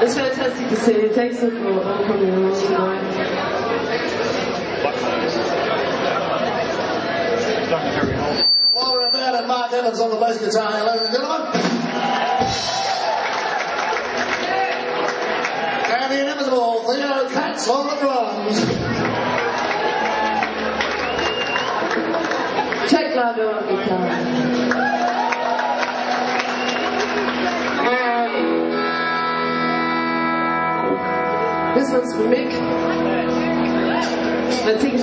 It's fantastic to see you. Thanks for coming along tonight. While we're about it, Mark Evans on the bass guitar, and gentlemen. And the inimitable Theo Katz on the drums. Jack Largo on guitar. One's for Mick. And take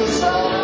Jerusalem.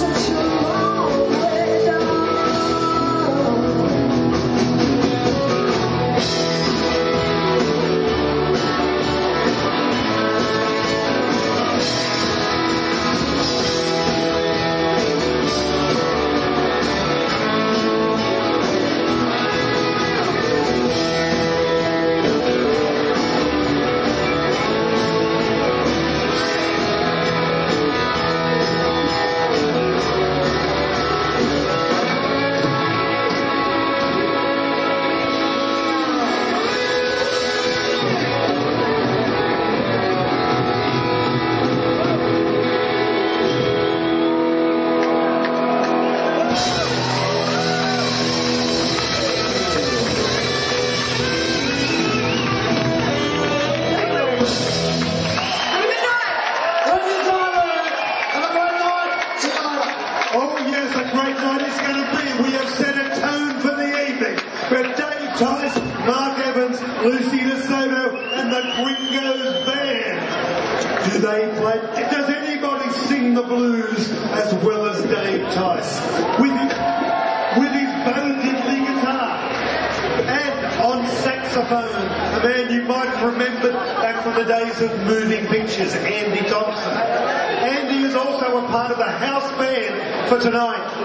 so sure. On. Mark Evans, Lucy DeSoto, and the Gringos Band. Do they play? Does anybody sing the blues as well as Dave Tice? With his, with his bone guitar. And on saxophone, a man you might remember back from the days of moving pictures, Andy Thompson. Andy is also a part of the house band for tonight.